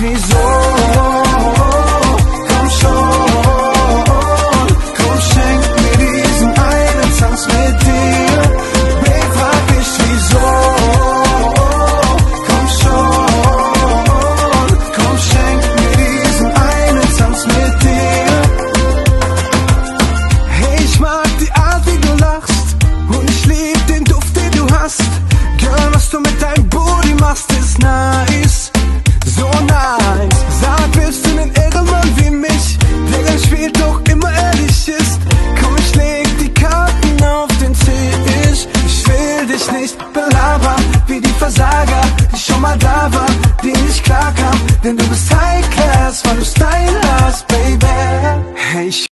wieso. Komm schon, komm, schenk mir diesen einen Tanz mit dir. Babe, frag mich wieso. Komm schon, komm, schenk mir diesen einen Tanz mit dir. Hey, ich mag die Art, wie du lachst. Und ich lieb den Duft, den du hast. Girl, was du mit deinem Booty machst, ist nice. Gelaber wie die Versager, die schon mal da war, die nicht klarkam, denn du bist High Class, weil du Star